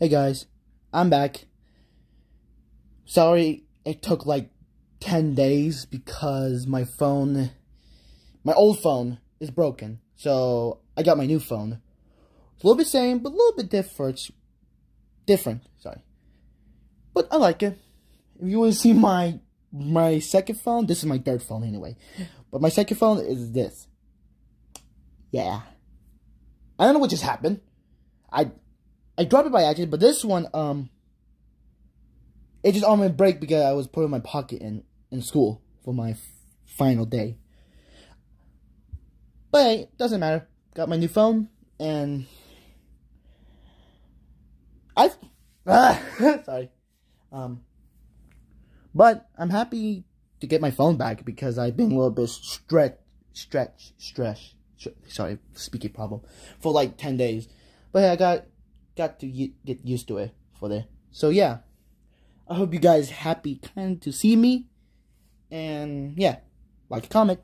Hey guys, I'm back. Sorry it took like 10 days because my phone, my old phone is broken. So I got my new phone. It's a little bit same, but a little bit different. Different, sorry. But I like it. If you want to see my my second phone, this is my third phone anyway. But my second phone is this. Yeah. I don't know what just happened. I I dropped it by accident, but this one, um, it just my break because I was putting my pocket in in school for my final day. But hey, it doesn't matter. Got my new phone and I ah, sorry. Um but I'm happy to get my phone back because I've been a little bit stretch stretch stretch sorry, speaking problem for like 10 days. But hey, I got got to get used to it for the so yeah. I hope you guys happy kind to see me. And yeah. Like comment